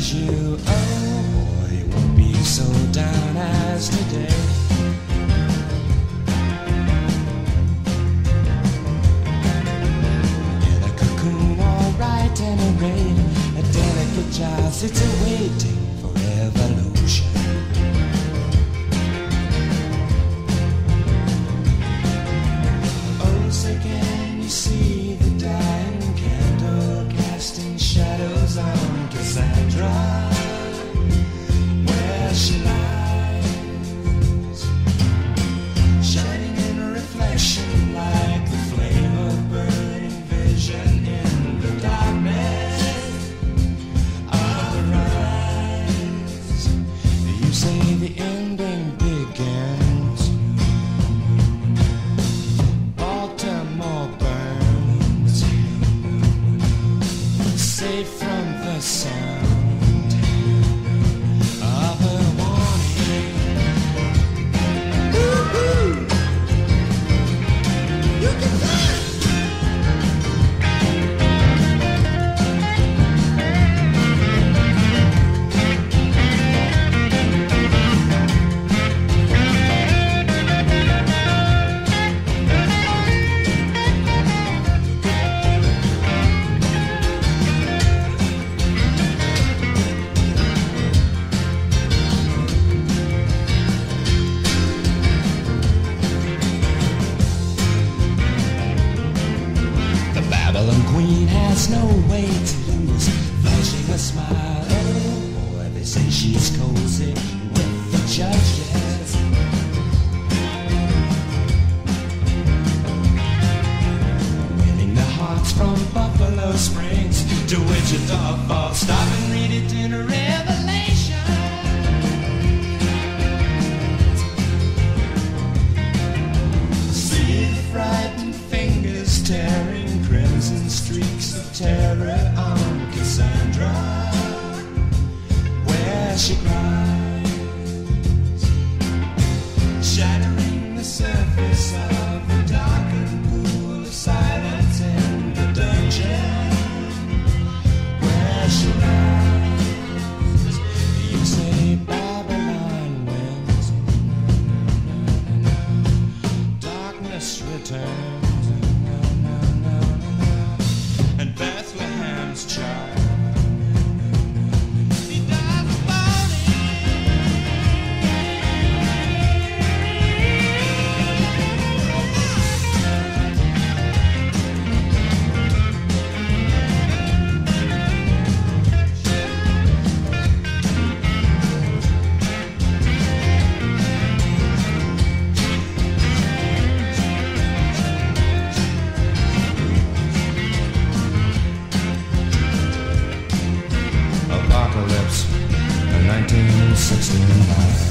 Oh boy, you won't be so down as today. In a cocoon, alright, and a rain, a delicate child sits No way to lose, flashing a smile. Oh boy, they say she's cozy with the judges. Winning the hearts from Buffalo Springs to Wichita Falls. Stop and read it in a surface 16 life.